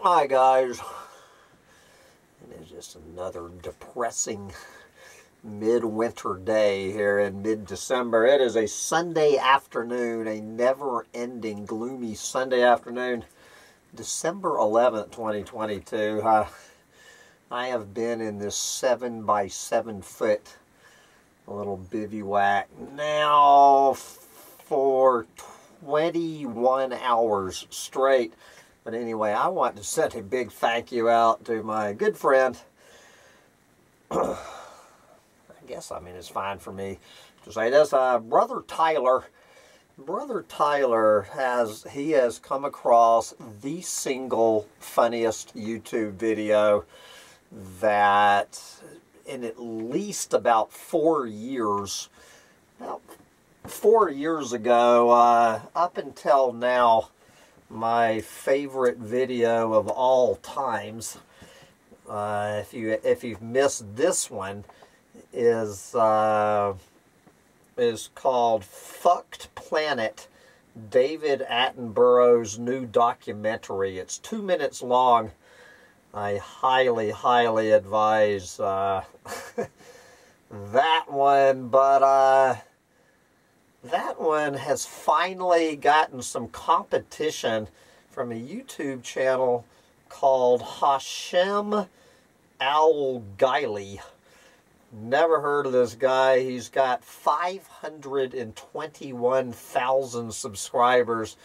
Hi guys. It is just another depressing midwinter day here in mid-December. It is a Sunday afternoon, a never-ending gloomy Sunday afternoon. December 11th, 2022. Uh, I have been in this 7 by 7 foot little bivouac now for 21 hours straight. But anyway, I want to send a big thank you out to my good friend. I guess, I mean, it's fine for me to say this. Uh, Brother Tyler. Brother Tyler has, he has come across the single funniest YouTube video that in at least about four years, about four years ago, uh, up until now, my favorite video of all times. Uh, if you if you've missed this one, is uh, is called "Fucked Planet." David Attenborough's new documentary. It's two minutes long. I highly, highly advise uh, that one, but uh, that one has finally gotten some competition from a YouTube channel called Hashem Al Ghaili. Never heard of this guy. He's got 521,000 subscribers.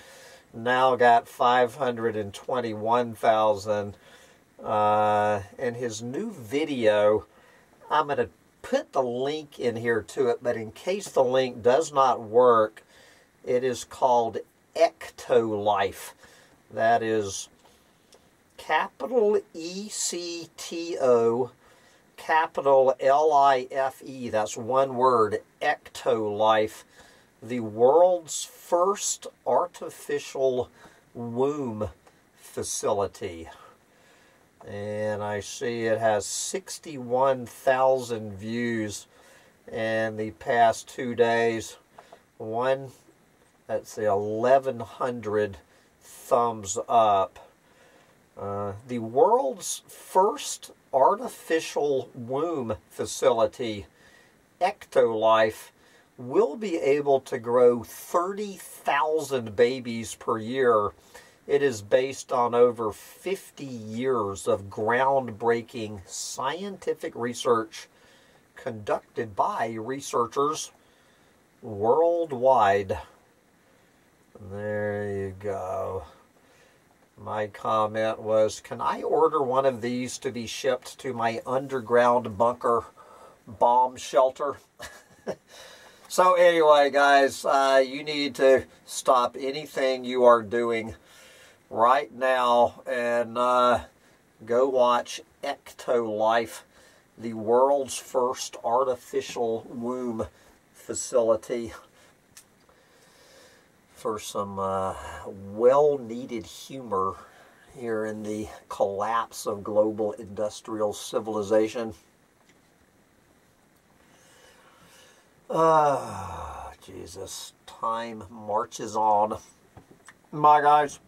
Now got 521,000. Uh, and his new video, I'm going to put the link in here to it, but in case the link does not work, it is called EctoLife. That is capital E C T O, capital L I F E. That's one word, EctoLife. The world's first artificial womb facility and I see it has 61,000 views in the past two days. One, let's see, 1,100 thumbs up. Uh, the world's first artificial womb facility, EctoLife, will be able to grow 30,000 babies per year it is based on over 50 years of groundbreaking scientific research conducted by researchers worldwide. There you go. My comment was, can I order one of these to be shipped to my underground bunker bomb shelter? so anyway, guys, uh, you need to stop anything you are doing right now and uh, go watch EctoLife, the world's first artificial womb facility for some uh, well-needed humor here in the collapse of global industrial civilization. Ah, Jesus, time marches on. Bye, guys.